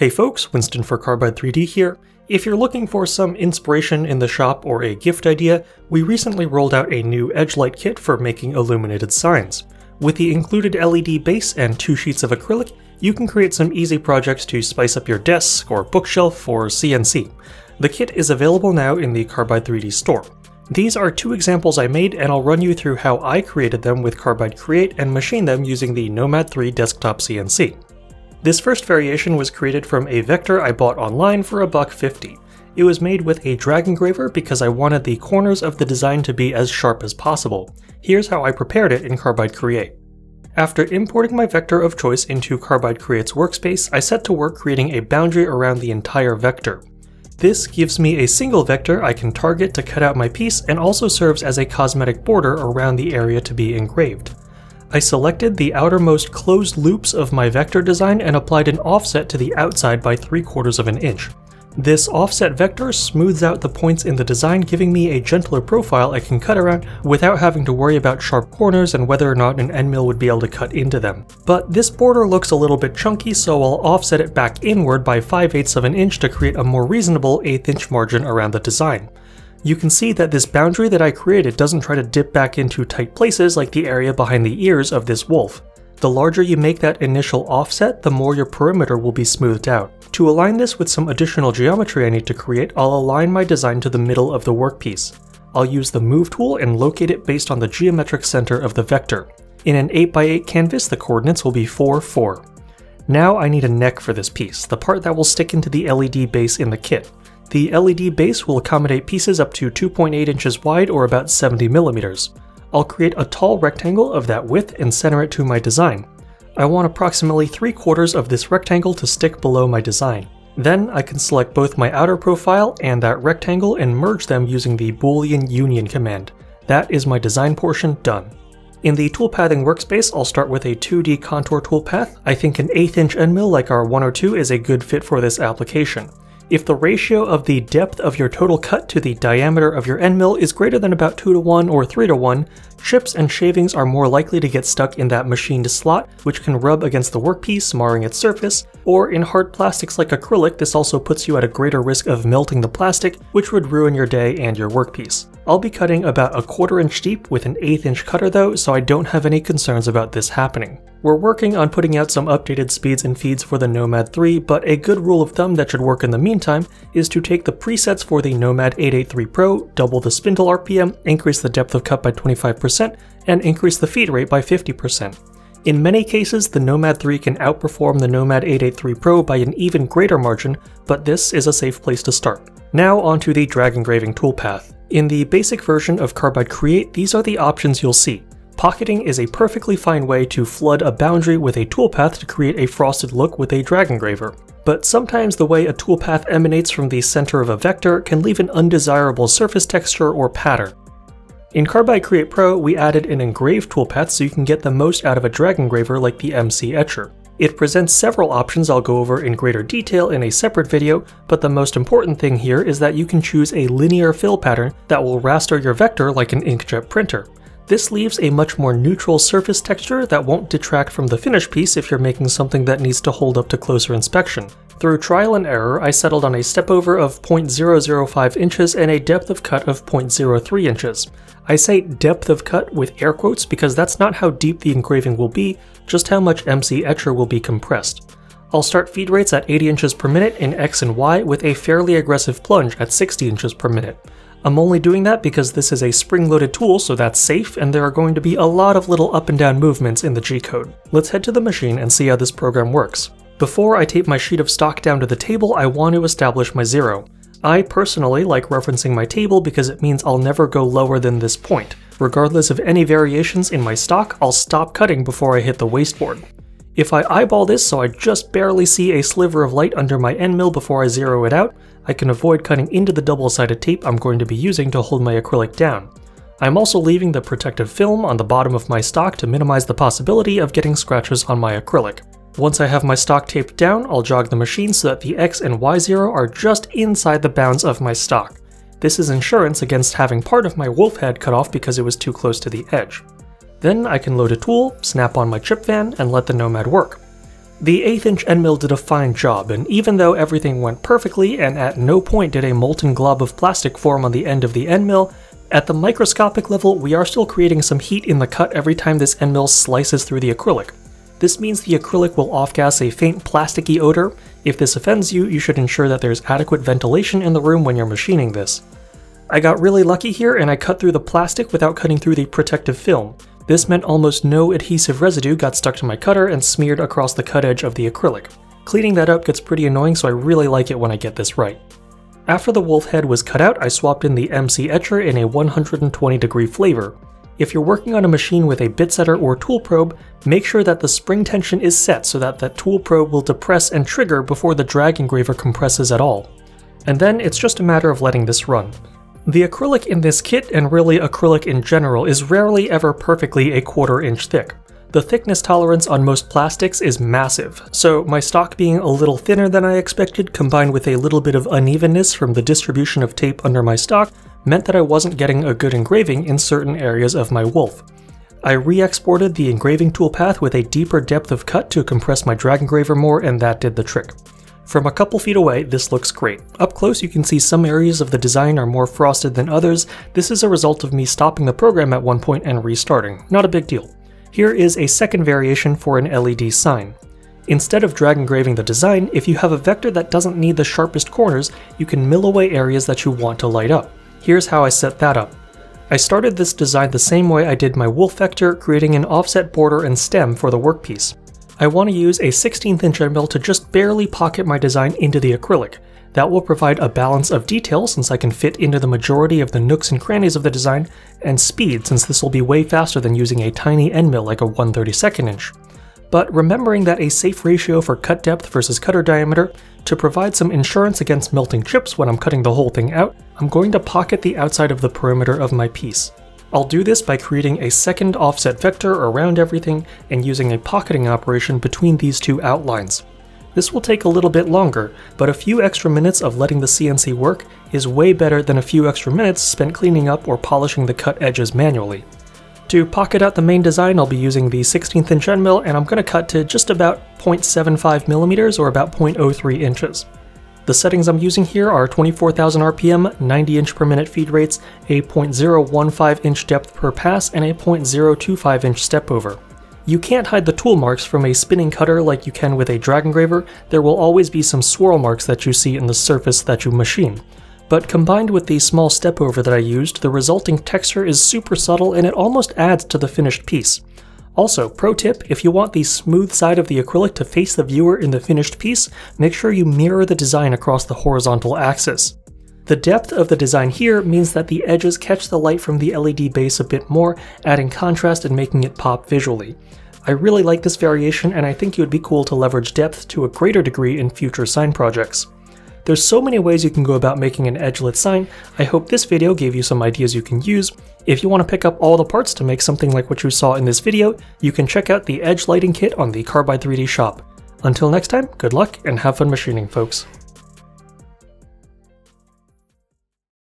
Hey folks, Winston for Carbide 3D here. If you're looking for some inspiration in the shop or a gift idea, we recently rolled out a new edge light kit for making illuminated signs. With the included LED base and two sheets of acrylic, you can create some easy projects to spice up your desk or bookshelf or CNC. The kit is available now in the Carbide 3D store. These are two examples I made and I'll run you through how I created them with Carbide Create and machine them using the Nomad 3 desktop CNC. This first variation was created from a vector I bought online for a buck 50. It was made with a drag engraver because I wanted the corners of the design to be as sharp as possible. Here's how I prepared it in Carbide Create. After importing my vector of choice into Carbide Create's workspace, I set to work creating a boundary around the entire vector. This gives me a single vector I can target to cut out my piece and also serves as a cosmetic border around the area to be engraved. I selected the outermost closed loops of my vector design and applied an offset to the outside by 3 quarters of an inch. This offset vector smooths out the points in the design giving me a gentler profile I can cut around without having to worry about sharp corners and whether or not an end mill would be able to cut into them. But this border looks a little bit chunky so I'll offset it back inward by 5 eighths of an inch to create a more reasonable 8th inch margin around the design you can see that this boundary that I created doesn't try to dip back into tight places like the area behind the ears of this wolf. The larger you make that initial offset, the more your perimeter will be smoothed out. To align this with some additional geometry I need to create, I'll align my design to the middle of the workpiece. I'll use the Move tool and locate it based on the geometric center of the vector. In an 8x8 canvas, the coordinates will be 4, 4. Now I need a neck for this piece, the part that will stick into the LED base in the kit. The LED base will accommodate pieces up to 2.8 inches wide or about 70 millimeters. I'll create a tall rectangle of that width and center it to my design. I want approximately 3 quarters of this rectangle to stick below my design. Then I can select both my outer profile and that rectangle and merge them using the boolean union command. That is my design portion done. In the toolpathing workspace, I'll start with a 2D contour toolpath. I think an 8th inch end mill like our 102 is a good fit for this application. If the ratio of the depth of your total cut to the diameter of your end mill is greater than about 2 to 1 or 3 to 1, chips and shavings are more likely to get stuck in that machined slot, which can rub against the workpiece, marring its surface, or in hard plastics like acrylic, this also puts you at a greater risk of melting the plastic, which would ruin your day and your workpiece. I'll be cutting about a quarter inch deep with an eighth inch cutter though, so I don't have any concerns about this happening. We're working on putting out some updated speeds and feeds for the Nomad 3, but a good rule of thumb that should work in the meantime is to take the presets for the Nomad 883 Pro, double the spindle RPM, increase the depth of cut by 25%, and increase the feed rate by 50%. In many cases, the Nomad 3 can outperform the Nomad 883 Pro by an even greater margin, but this is a safe place to start. Now onto the drag engraving toolpath. In the basic version of Carbide Create, these are the options you'll see. Pocketing is a perfectly fine way to flood a boundary with a toolpath to create a frosted look with a drag engraver. But sometimes the way a toolpath emanates from the center of a vector can leave an undesirable surface texture or pattern. In Carbide Create Pro, we added an engrave toolpath so you can get the most out of a drag engraver like the MC Etcher. It presents several options I'll go over in greater detail in a separate video, but the most important thing here is that you can choose a linear fill pattern that will raster your vector like an inkjet printer. This leaves a much more neutral surface texture that won't detract from the finished piece if you're making something that needs to hold up to closer inspection. Through trial and error, I settled on a step over of 0.005 inches and a depth of cut of 0.03 inches. I say depth of cut with air quotes because that's not how deep the engraving will be, just how much MC Etcher will be compressed. I'll start feed rates at 80 inches per minute in X and Y with a fairly aggressive plunge at 60 inches per minute. I'm only doing that because this is a spring-loaded tool so that's safe and there are going to be a lot of little up and down movements in the G-code. Let's head to the machine and see how this program works. Before I tape my sheet of stock down to the table, I want to establish my zero. I personally like referencing my table because it means I'll never go lower than this point. Regardless of any variations in my stock, I'll stop cutting before I hit the wasteboard. If I eyeball this so I just barely see a sliver of light under my end mill before I zero it out, I can avoid cutting into the double-sided tape I'm going to be using to hold my acrylic down. I'm also leaving the protective film on the bottom of my stock to minimize the possibility of getting scratches on my acrylic. Once I have my stock taped down, I'll jog the machine so that the X and Y zero are just inside the bounds of my stock. This is insurance against having part of my wolf head cut off because it was too close to the edge. Then I can load a tool, snap on my chip fan, and let the Nomad work. The 8th inch end mill did a fine job, and even though everything went perfectly and at no point did a molten glob of plastic form on the end of the end mill, at the microscopic level we are still creating some heat in the cut every time this end mill slices through the acrylic. This means the acrylic will off-gas a faint plasticky odor. If this offends you, you should ensure that there's adequate ventilation in the room when you're machining this. I got really lucky here and I cut through the plastic without cutting through the protective film. This meant almost no adhesive residue got stuck to my cutter and smeared across the cut edge of the acrylic. Cleaning that up gets pretty annoying so I really like it when I get this right. After the wolf head was cut out, I swapped in the MC etcher in a 120 degree flavor. If you're working on a machine with a bit setter or tool probe, make sure that the spring tension is set so that that tool probe will depress and trigger before the drag engraver compresses at all. And then it's just a matter of letting this run. The acrylic in this kit, and really acrylic in general, is rarely ever perfectly a quarter inch thick. The thickness tolerance on most plastics is massive, so my stock being a little thinner than I expected combined with a little bit of unevenness from the distribution of tape under my stock meant that I wasn't getting a good engraving in certain areas of my wolf. I re-exported the engraving toolpath with a deeper depth of cut to compress my drag engraver more and that did the trick. From a couple feet away, this looks great. Up close, you can see some areas of the design are more frosted than others. This is a result of me stopping the program at one point and restarting. Not a big deal. Here is a second variation for an LED sign. Instead of drag engraving the design, if you have a vector that doesn't need the sharpest corners, you can mill away areas that you want to light up. Here's how I set that up. I started this design the same way I did my wolf vector, creating an offset border and stem for the workpiece. I want to use a 16th inch end mill to just barely pocket my design into the acrylic. That will provide a balance of detail since I can fit into the majority of the nooks and crannies of the design, and speed since this will be way faster than using a tiny end mill like a 132nd inch. But remembering that a safe ratio for cut depth versus cutter diameter, to provide some insurance against melting chips when I'm cutting the whole thing out, I'm going to pocket the outside of the perimeter of my piece. I'll do this by creating a second offset vector around everything and using a pocketing operation between these two outlines. This will take a little bit longer, but a few extra minutes of letting the CNC work is way better than a few extra minutes spent cleaning up or polishing the cut edges manually. To pocket out the main design, I'll be using the 16th inch end mill, and I'm going to cut to just about 0.75 millimeters or about 0.03 inches. The settings I'm using here are 24,000 RPM, 90 inch per minute feed rates, a 0.015 inch depth per pass, and a 0.025 inch step over. You can't hide the tool marks from a spinning cutter like you can with a drag engraver, there will always be some swirl marks that you see in the surface that you machine. But combined with the small step over that I used, the resulting texture is super subtle and it almost adds to the finished piece. Also, pro tip, if you want the smooth side of the acrylic to face the viewer in the finished piece, make sure you mirror the design across the horizontal axis. The depth of the design here means that the edges catch the light from the LED base a bit more, adding contrast and making it pop visually. I really like this variation and I think it would be cool to leverage depth to a greater degree in future sign projects. There's so many ways you can go about making an edge-lit sign, I hope this video gave you some ideas you can use. If you want to pick up all the parts to make something like what you saw in this video, you can check out the Edge Lighting Kit on the Carbide 3D shop. Until next time, good luck and have fun machining folks.